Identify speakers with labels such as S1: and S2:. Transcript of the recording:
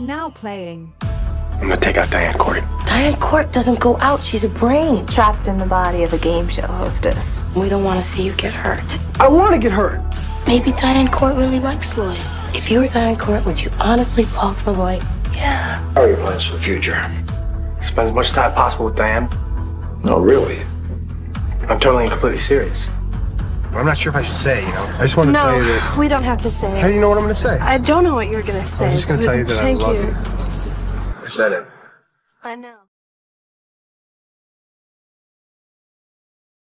S1: Now playing.
S2: I'm gonna take out Diane Court.
S3: Diane Court doesn't go out. She's a brain.
S4: Trapped in the body of a game show hostess.
S3: We don't want to see you get hurt.
S2: I want to get hurt.
S3: Maybe Diane Court really likes Lloyd. If you were Diane Court, would you honestly fall for Lloyd?
S4: Yeah.
S5: How are your plans for the future?
S2: Spend as much time possible with Diane.
S5: No, really.
S2: I'm totally and completely serious. I'm not sure if I should say, you know. I just wanted to tell you
S4: No,
S2: that.
S4: we don't have to say
S2: How do you know what I'm gonna say?
S4: I don't know what you're gonna say.
S2: I'm just gonna tell you that I
S4: Thank
S2: love
S4: you.
S2: you. I said it.
S4: I know.